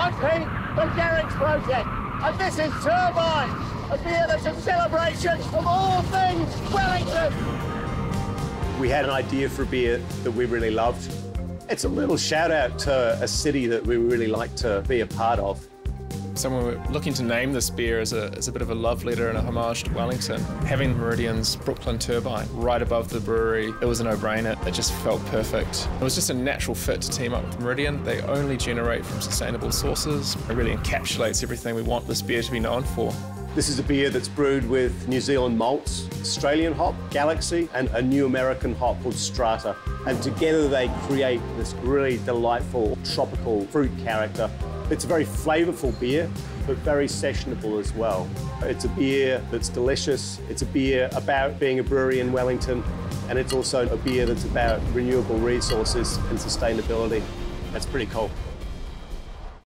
I'm Pete from Garage Project, and this is Turbine, a beer that's a celebration of all things Wellington. We had an idea for a beer that we really loved. It's a little shout out to a city that we really like to be a part of. So when we we're looking to name this beer as a, as a bit of a love letter and a homage to Wellington, having Meridian's Brooklyn Turbine right above the brewery, it was a no-brainer. It just felt perfect. It was just a natural fit to team up with Meridian. They only generate from sustainable sources. It really encapsulates everything we want this beer to be known for. This is a beer that's brewed with New Zealand malts, Australian hop, Galaxy, and a new American hop called Strata. And together they create this really delightful tropical fruit character. It's a very flavourful beer, but very sessionable as well. It's a beer that's delicious. It's a beer about being a brewery in Wellington, and it's also a beer that's about renewable resources and sustainability. That's pretty cool.